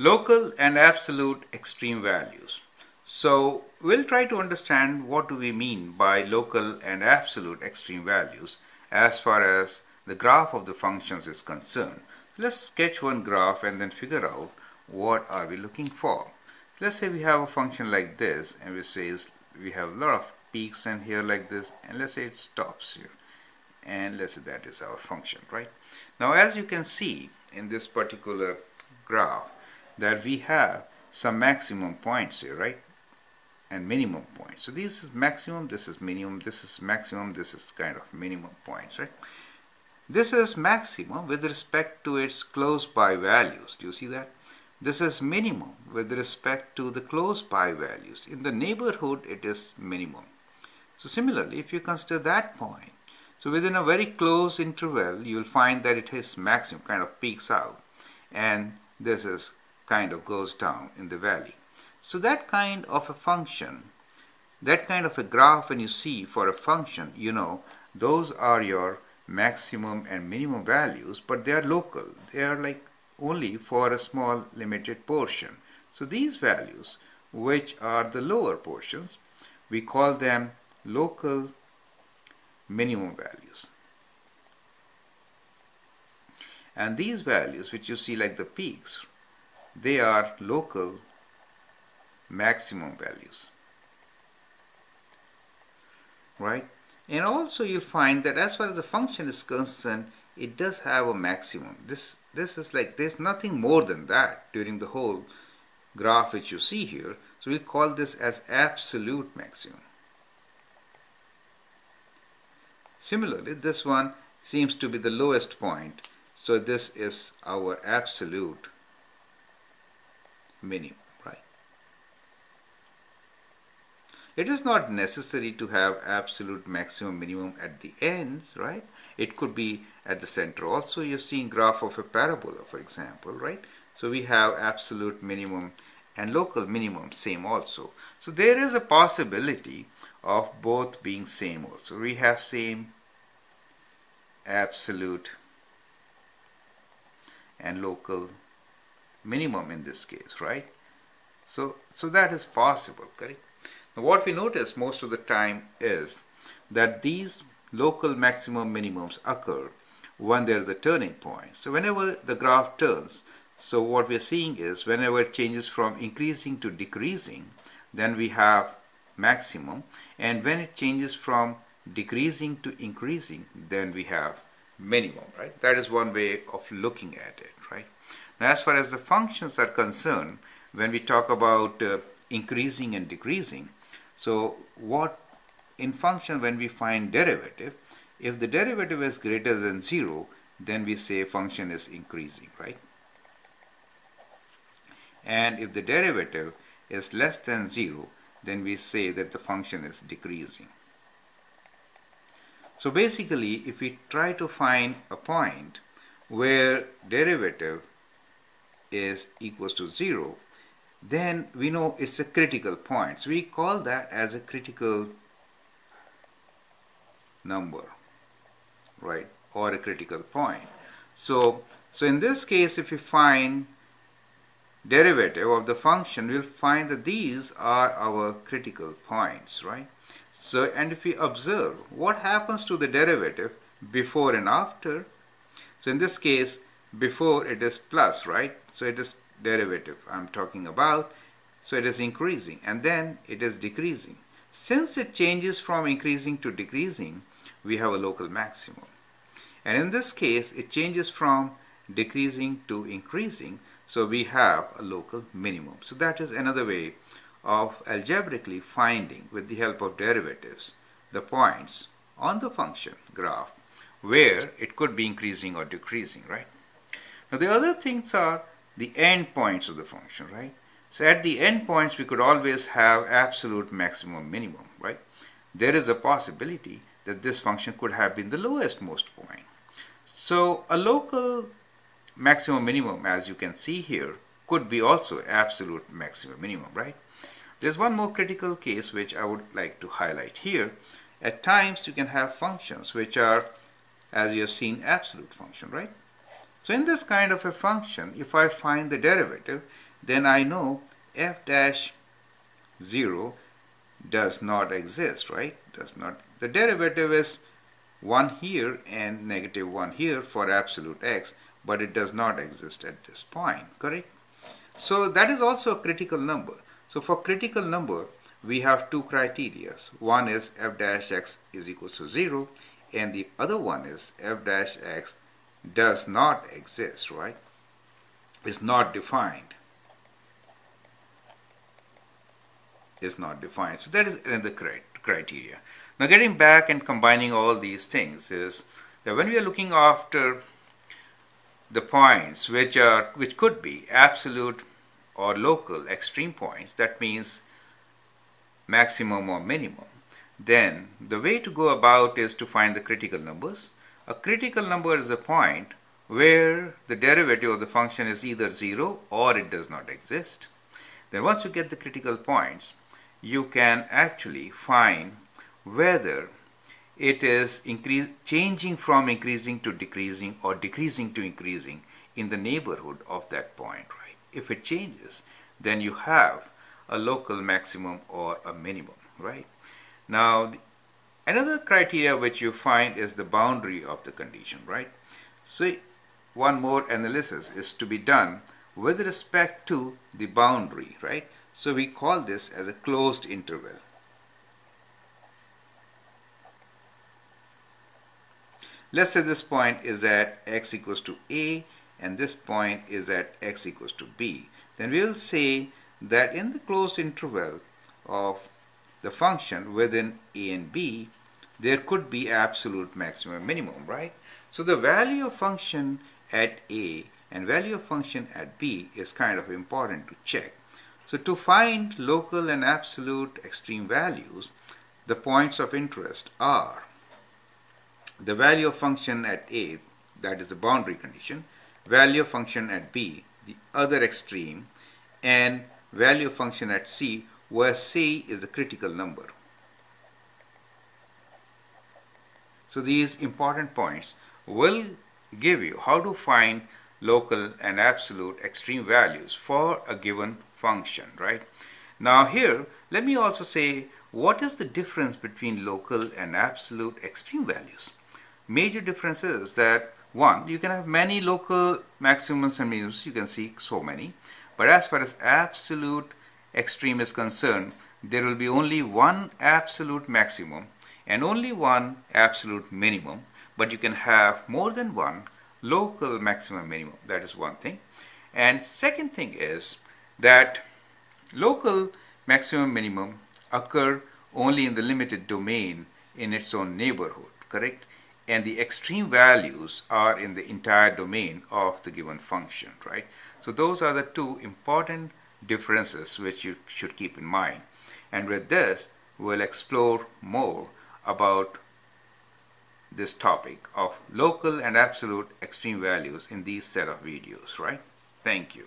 local and absolute extreme values. So we'll try to understand what do we mean by local and absolute extreme values as far as the graph of the functions is concerned. Let's sketch one graph and then figure out what are we looking for. Let's say we have a function like this and we say we have a lot of peaks and here like this and let's say it stops here and let's say that is our function right now as you can see in this particular graph that we have some maximum points here, right? And minimum points. So this is maximum, this is minimum, this is maximum, this is kind of minimum points, right? This is maximum with respect to its close by values. Do you see that? This is minimum with respect to the close by values. In the neighborhood, it is minimum. So similarly, if you consider that point, so within a very close interval, you'll find that it is maximum, kind of peaks out. And this is kind of goes down in the valley. So that kind of a function, that kind of a graph when you see for a function, you know, those are your maximum and minimum values, but they are local. They are like only for a small limited portion. So these values, which are the lower portions, we call them local minimum values. And these values, which you see like the peaks, they are local maximum values. Right? And also you'll find that as far as the function is concerned it does have a maximum. This this is like there's nothing more than that during the whole graph which you see here. So we call this as absolute maximum. Similarly this one seems to be the lowest point. So this is our absolute minimum, right? It is not necessary to have absolute maximum minimum at the ends, right? It could be at the center also. You've seen graph of a parabola, for example, right? So we have absolute minimum and local minimum same also. So there is a possibility of both being same also. We have same absolute and local minimum in this case, right? So, so that is possible, correct? Now what we notice most of the time is that these local maximum minimums occur when there is a turning point. So whenever the graph turns, so what we are seeing is whenever it changes from increasing to decreasing, then we have maximum. And when it changes from decreasing to increasing, then we have minimum, right? That is one way of looking at it. Now, as far as the functions are concerned, when we talk about uh, increasing and decreasing, so what in function when we find derivative, if the derivative is greater than zero, then we say function is increasing, right? And if the derivative is less than zero, then we say that the function is decreasing. So basically, if we try to find a point where derivative is equals to 0, then we know it's a critical point. So we call that as a critical number, right, or a critical point. So, so in this case, if we find derivative of the function, we'll find that these are our critical points, right? So, and if we observe what happens to the derivative before and after, so in this case, before it is plus, right? So it is derivative I'm talking about. So it is increasing and then it is decreasing. Since it changes from increasing to decreasing, we have a local maximum. And in this case, it changes from decreasing to increasing, so we have a local minimum. So that is another way of algebraically finding, with the help of derivatives, the points on the function graph where it could be increasing or decreasing, right? Now the other things are the endpoints of the function, right? So at the endpoints we could always have absolute maximum minimum, right? There is a possibility that this function could have been the lowest most point. So a local maximum minimum as you can see here could be also absolute maximum minimum, right? There's one more critical case which I would like to highlight here. At times you can have functions which are, as you have seen, absolute function, right? So in this kind of a function, if I find the derivative, then I know f dash 0 does not exist, right? Does not. The derivative is 1 here and negative 1 here for absolute x, but it does not exist at this point, correct? So that is also a critical number. So for critical number, we have two criteria. One is f dash x is equal to 0, and the other one is f dash x does not exist, right? It's not defined. Is not defined. So that is another criteria. Now getting back and combining all these things is that when we are looking after the points which are which could be absolute or local extreme points, that means maximum or minimum, then the way to go about is to find the critical numbers. A critical number is a point where the derivative of the function is either 0 or it does not exist. Then once you get the critical points, you can actually find whether it is increase, changing from increasing to decreasing or decreasing to increasing in the neighborhood of that point, right? If it changes, then you have a local maximum or a minimum, right? Now, another criteria which you find is the boundary of the condition, right? So, one more analysis is to be done with respect to the boundary, right? So, we call this as a closed interval. Let's say this point is at x equals to a and this point is at x equals to b. Then we will say that in the closed interval of the function within a and b, there could be absolute maximum minimum, right? So the value of function at a and value of function at b is kind of important to check. So to find local and absolute extreme values, the points of interest are the value of function at a, that is the boundary condition, value of function at b, the other extreme, and value of function at c, where c is the critical number. So these important points will give you how to find local and absolute extreme values for a given function, right? Now here, let me also say what is the difference between local and absolute extreme values? Major difference is that one, you can have many local maximums and minimums, you can see so many, but as far as absolute extreme is concerned, there will be only one absolute maximum and only one absolute minimum, but you can have more than one local maximum minimum. That is one thing. And second thing is that local maximum minimum occur only in the limited domain in its own neighborhood, correct? and the extreme values are in the entire domain of the given function, right? So those are the two important differences which you should keep in mind. And with this, we'll explore more about this topic of local and absolute extreme values in these set of videos, right? Thank you.